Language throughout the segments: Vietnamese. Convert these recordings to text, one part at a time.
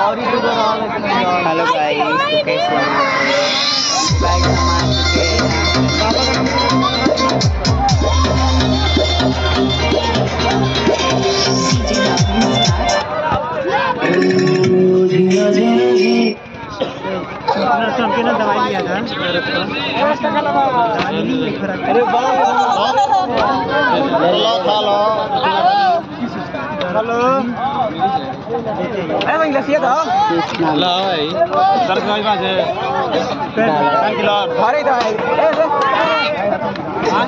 Hello guys तो कैसे हैं गाइस हम आ चुके हैं चमके ना दवाई लिया था दवाई नहीं फर्क अरे लो hello, Em anh là xiết không? Lỡ ấy. Rất gây vào chứ. Đang kì lợn. Hóa đây thôi. Hả?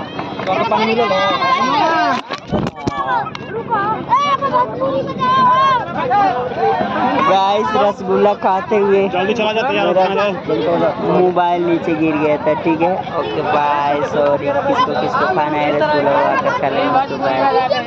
Guys rasgulla खाते हुए जल्दी चला जाते यार मोबाइल नीचे गिर गया था ठीक है ओके बाय सॉरी किसको किसको खाना है रसगुल्ला खा लेंगे तो बाय